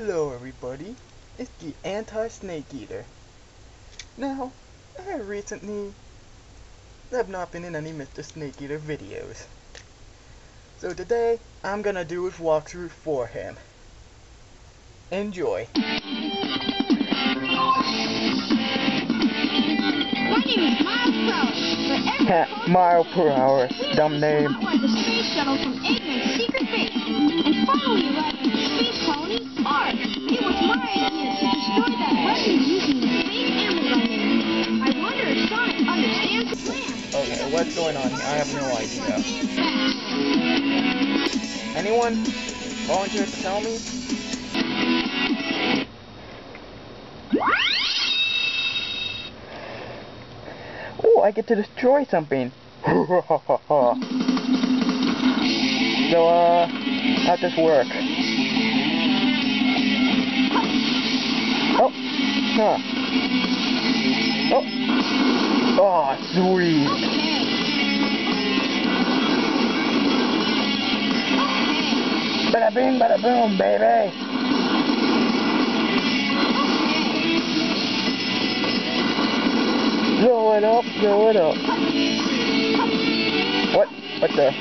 Hello everybody, it's the Anti-Snake Eater. Now, I recently I have not been in any Mr. Snake Eater videos. So today, I'm gonna do his walkthrough for him. Enjoy. My name is Miles Prowler, Mile per hour, dumb name. Going on here? I have no idea. Anyone volunteer to tell me? Oh, I get to destroy something. so, uh, how'd this work? Oh, huh. Oh, oh, sweet. Bada bing, bada boom, baby. Blow it up, blow it up. What? What the?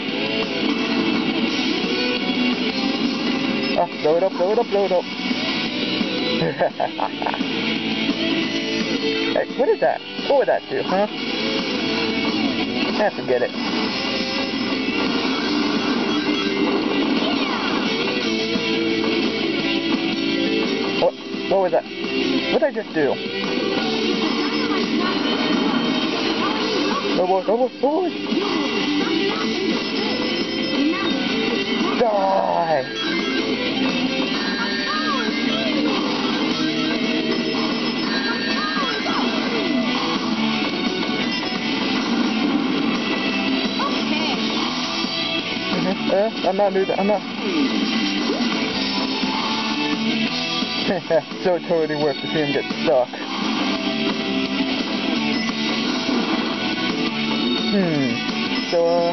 Oh, blow it up, blow it up, blow it up. hey, what is that? What would that do, huh? Ah, forget it. What? Was that? What did I just do? Oh boy, oh boy, oh boy. Die! Mhm, uh, I'm not doing that, I'm not. so totally worth to see him get stuck. Hmm. So, uh...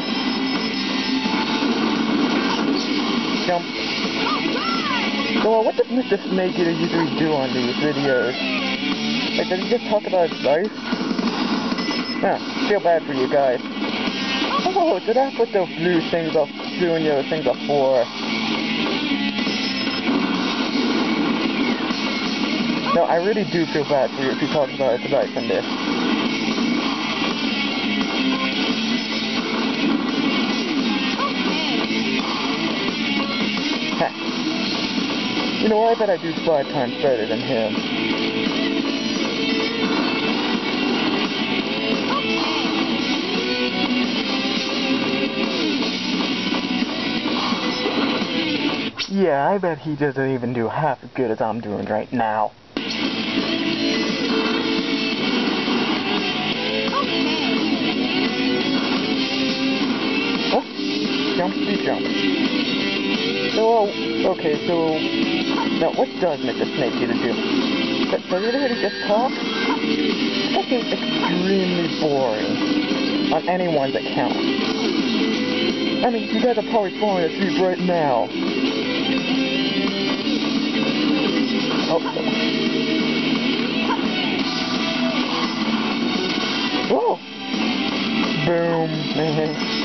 Jump. So, uh, what does Mr. Snake Eater usually do on these videos? Like, does he just talk about his life? Huh, feel bad for you guys. Oh, did I put those blue things are, blue and yellow things are for. No, I really do feel bad for you if you talk about it life in this. Ha. You know, I bet I do five times better than him. Yeah, I bet he doesn't even do half as good as I'm doing right now. Jumpy jump. So, okay, so, now what does Mr. Snake Eater do? Does, does he really just talk? That seems extremely boring on anyone's account. I mean, you guys are probably falling asleep right now. Oh. Whoa! Boom.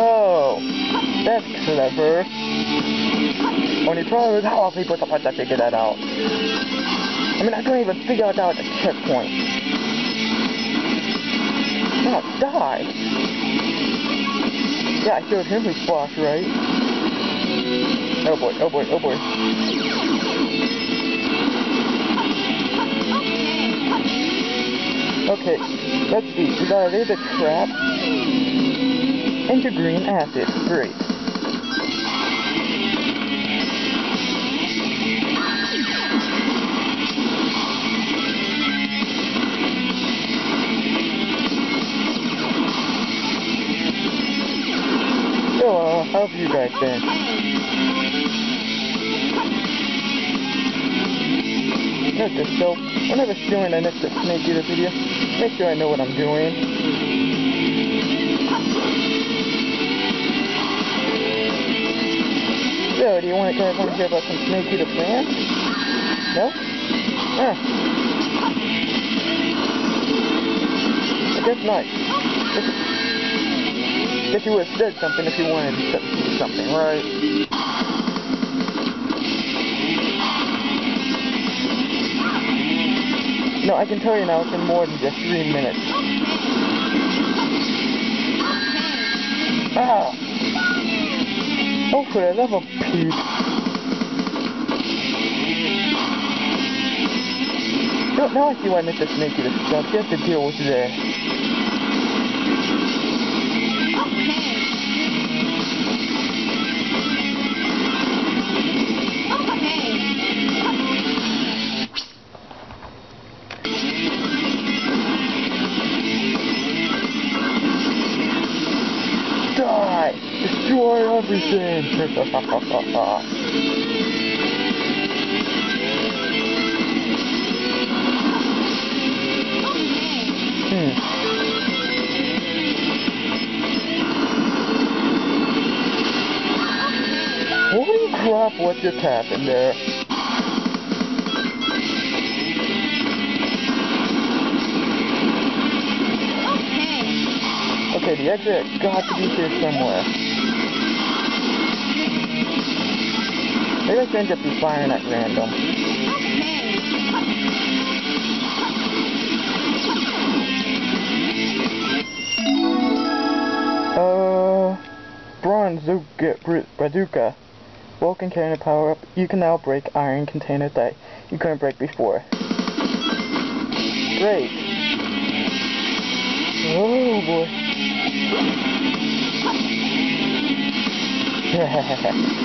Oh, that's clever. Only problem is how are people supposed to figure that out? I mean, I couldn't even figure it out at the checkpoint. Oh, die! Yeah, I showed him his boss, right? Oh boy, oh boy, oh boy. Okay, let's see. We gotta lay the trap into green acid. Great. Have you guys been? note this, so whenever doing a next Snake Eater video, make sure I know what I'm doing. So, do you want to, guys want to hear about some Snake Eater plans? No? Ah. I guess not. Guess, guess you would have said something if you wanted to say something, right? No, I can tell you now, it's been more than just three minutes. Ah! Oh, for the love of Pete. No, now I see why Mr. Snake Eater stuff. He has to deal with the... hmm. Holy crap, what just happened there? Okay, the exit got to be here somewhere. Should just be firing at random. Uh, Bronze Zuga- Bazooka. Vulcan carrying power up. You can now break iron containers that you couldn't break before. Great. Oh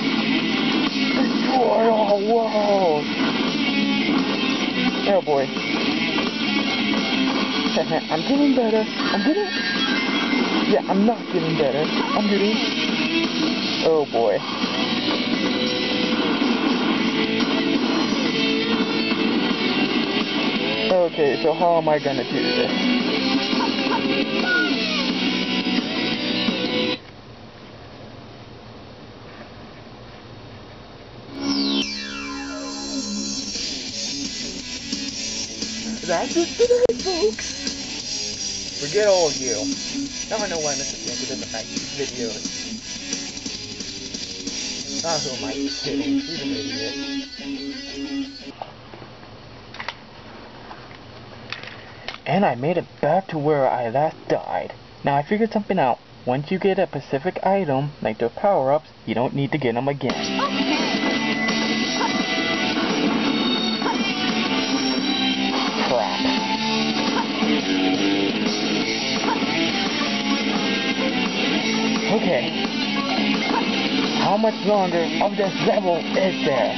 boy. Oh, Worlds. Oh boy. I'm getting better. I'm getting. Yeah, I'm not getting better. I'm getting. Oh boy. Okay, so how am I gonna do this? That's it today, folks. Forget all of you. Now I know why Mr. Snake doesn't like these videos. Ah, who am I kidding? He's an idiot. And I made it back to where I last died. Now I figured something out. Once you get a specific item, like the power-ups, you don't need to get them again. Okay. How much longer of this level is there?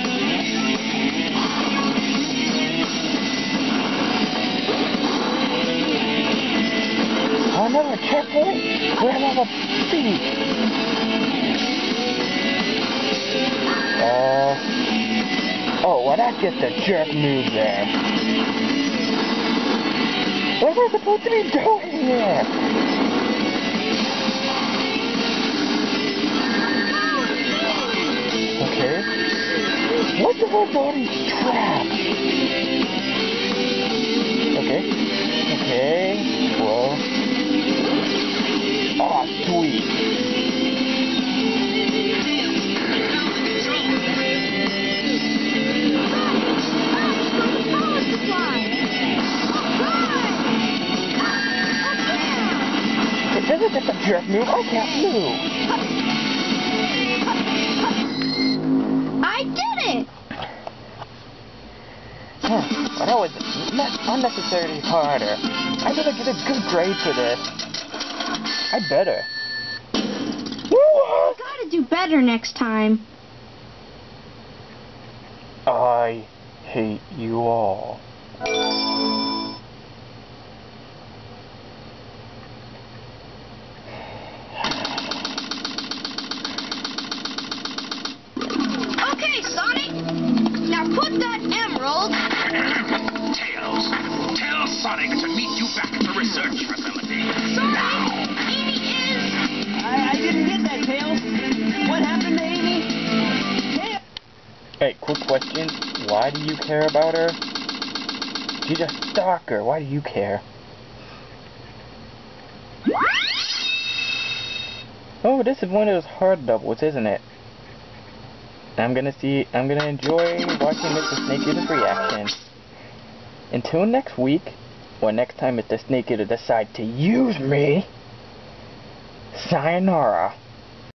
Another checkpoint? Where am I be? Uh. Oh, well, that's just a jerk move there. What am I supposed to be doing here? Okay. What the hell's all these traps? Okay. Okay. Whoa. Oh, sweet. This is just a jerk move, I can't move. That was not unnecessarily harder. I better get a good grade for this. I better. What? Gotta do better next time. I hate you all. Why do you care about her? She's a stalker. Why do you care? Oh, this is one of those hard doubles, isn't it? I'm gonna see, I'm gonna enjoy watching Mr. Snake Eater's reaction. Until next week, or next time Mr. Snake Eater decide to use me, sayonara.